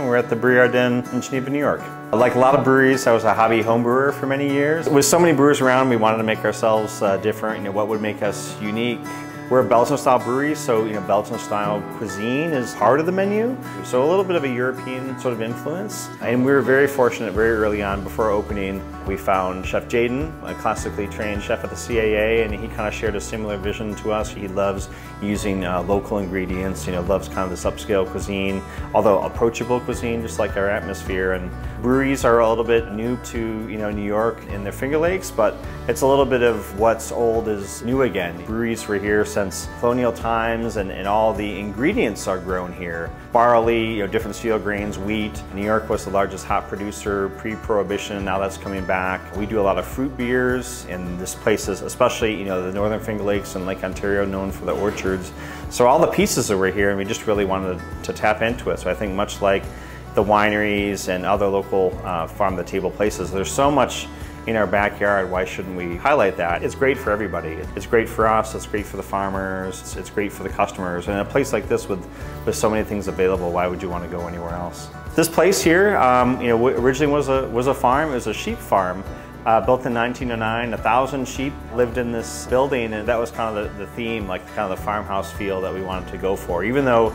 and we're at the Brewery Ardennes in Geneva, New York. Like a lot of breweries, I was a hobby home brewer for many years. With so many brewers around, we wanted to make ourselves uh, different. You know, what would make us unique? We're a Belgian style brewery, so you know Belgian style cuisine is part of the menu. So a little bit of a European sort of influence. And we were very fortunate very early on before opening. We found Chef Jaden, a classically trained chef at the CIA, and he kind of shared a similar vision to us. He loves using uh, local ingredients, you know, loves kind of this upscale cuisine, although approachable cuisine, just like our atmosphere. And breweries are a little bit new to, you know, New York in their Finger Lakes, but it's a little bit of what's old is new again. Breweries were here since colonial times and, and all the ingredients are grown here. Barley, you know, different field grains, wheat. New York was the largest hop producer pre-prohibition, now that's coming back. We do a lot of fruit beers and this place is, especially, you know, the Northern Finger Lakes and Lake Ontario known for the orchards. So all the pieces were here and we just really wanted to tap into it. So I think much like the wineries and other local uh, farm-to-table places, there's so much in our backyard, why shouldn't we highlight that? It's great for everybody. It's great for us, it's great for the farmers, it's great for the customers. And in a place like this with, with so many things available, why would you want to go anywhere else? This place here, um, you know, originally was a, was a farm, it was a sheep farm. Uh, built in 1909, a thousand sheep lived in this building and that was kind of the, the theme, like kind of the farmhouse feel that we wanted to go for. Even though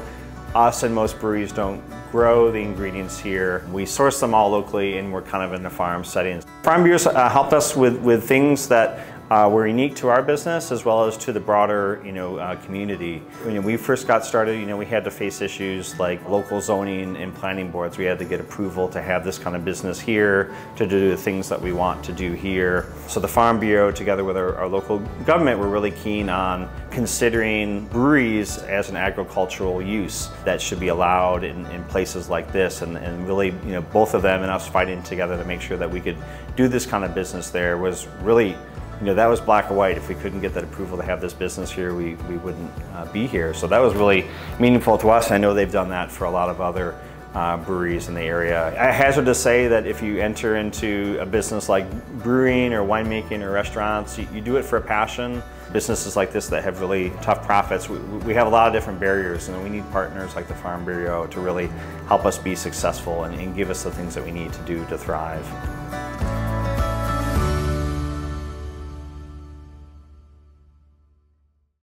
us and most breweries don't grow the ingredients here. We source them all locally and we're kind of in a farm setting. Farm Bureau uh, helped us with, with things that uh, were unique to our business as well as to the broader, you know, uh, community. When we first got started, you know, we had to face issues like local zoning and planning boards. We had to get approval to have this kind of business here, to do the things that we want to do here. So the Farm Bureau, together with our, our local government, were really keen on considering breweries as an agricultural use that should be allowed in, in places like this, and, and really, you know, both of them and us fighting together to make sure that we could do this kind of business there was really you know, that was black or white. If we couldn't get that approval to have this business here, we, we wouldn't uh, be here. So that was really meaningful to us. I know they've done that for a lot of other uh, breweries in the area. I hazard to say that if you enter into a business like brewing or winemaking or restaurants, you, you do it for a passion. Businesses like this that have really tough profits, we, we, have a lot of different barriers and we need partners like the Farm Bureau to really help us be successful and, and give us the things that we need to do to thrive.